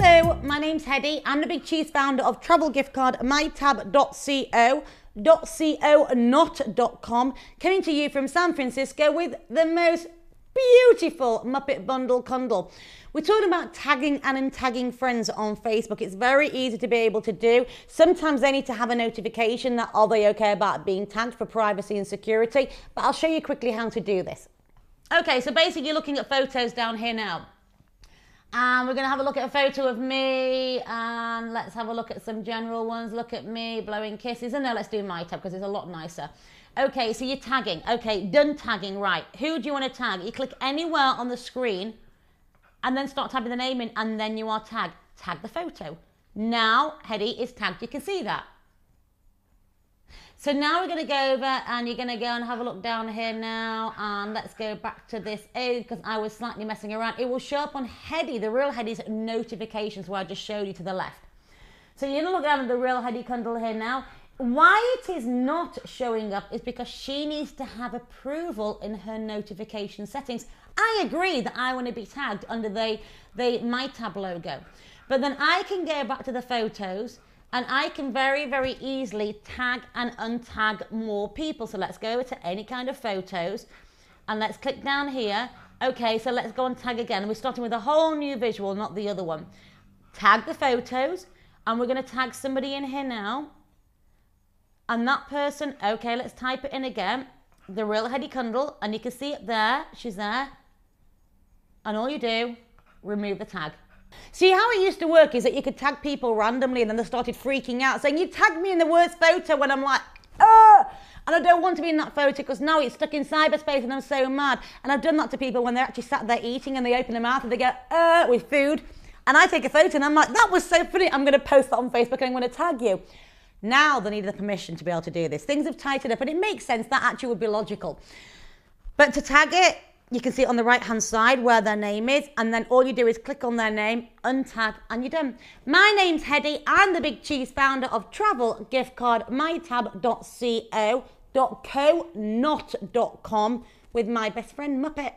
Hello, my name's Hedy. I'm the Big Cheese founder of travel gift card mytab.co. .co not.com coming to you from San Francisco with the most beautiful Muppet bundle cundle. We're talking about tagging and untagging friends on Facebook. It's very easy to be able to do. Sometimes they need to have a notification that are they okay about being tagged for privacy and security, but I'll show you quickly how to do this. Okay, so basically you're looking at photos down here now. And we're going to have a look at a photo of me and let's have a look at some general ones. Look at me blowing kisses. And no, let's do my tab because it's a lot nicer. Okay, so you're tagging. Okay, done tagging. Right. Who do you want to tag? You click anywhere on the screen and then start typing the name in and then you are tagged. Tag the photo. Now, Hedy is tagged. You can see that. So now we're going to go over and you're going to go and have a look down here now. And let's go back to this A because I was slightly messing around. It will show up on Hedy, the real Hedy's notifications where I just showed you to the left. So you're going to look down at the real Hedy Cundle here now. Why it is not showing up is because she needs to have approval in her notification settings. I agree that I want to be tagged under the, the My Tab logo. But then I can go back to the photos and I can very, very easily tag and untag more people. So let's go over to any kind of photos and let's click down here. Okay, so let's go and tag again. We're starting with a whole new visual, not the other one. Tag the photos and we're going to tag somebody in here now. And that person, okay, let's type it in again. The real Hedy Cundle, and you can see it there. She's there. And all you do, remove the tag. See how it used to work is that you could tag people randomly and then they started freaking out saying, You tagged me in the worst photo when I'm like, ah! And I don't want to be in that photo because now it's stuck in cyberspace and I'm so mad. And I've done that to people when they're actually sat there eating and they open their mouth and they go, uh, with food. And I take a photo and I'm like, that was so funny. I'm going to post that on Facebook and I'm going to tag you. Now they need the permission to be able to do this. Things have tightened up and it makes sense. That actually would be logical. But to tag it, you can see it on the right hand side where their name is and then all you do is click on their name untag and you're done. My name's Hedy I'm the big cheese founder of travel gift card mytab.co.co not.com with my best friend Muppet